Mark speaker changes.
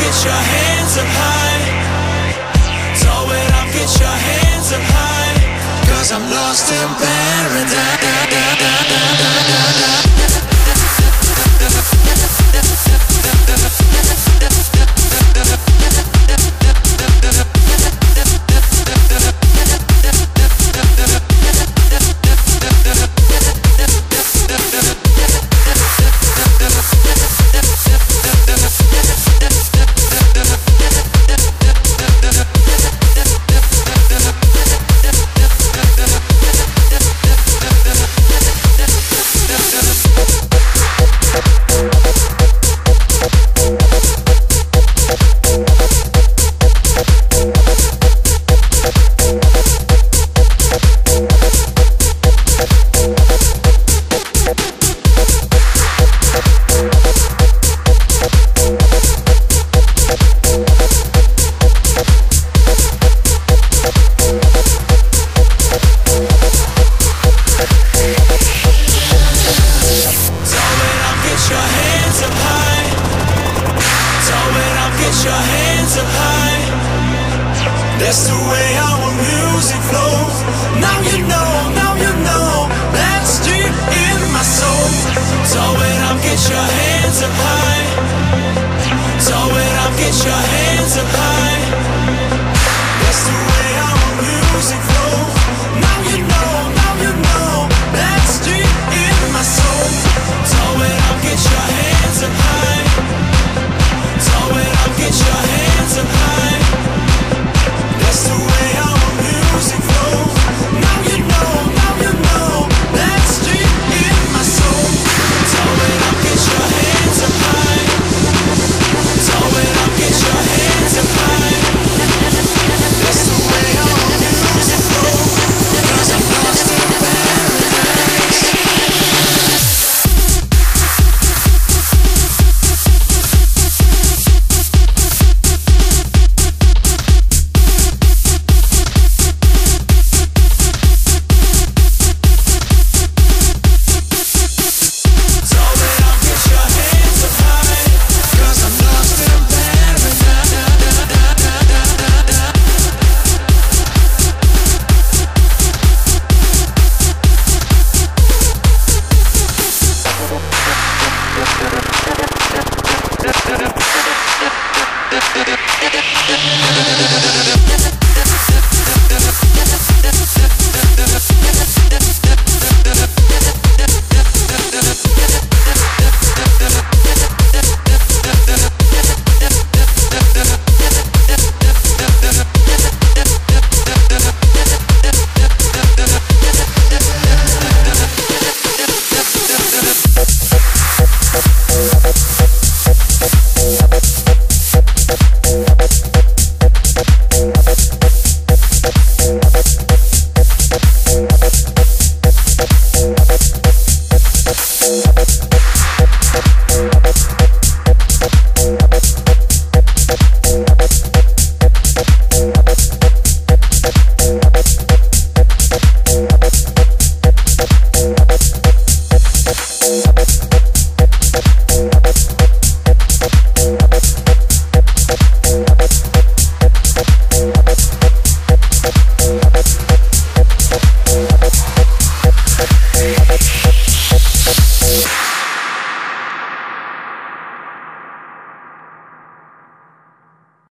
Speaker 1: get your hands up high. Get your hands up high. Cause I'm lost in paradise. That's the way our music flows. Now you know, now you know. That's deep in my soul. So it up, get your hands up high. So it up, get your hands up high.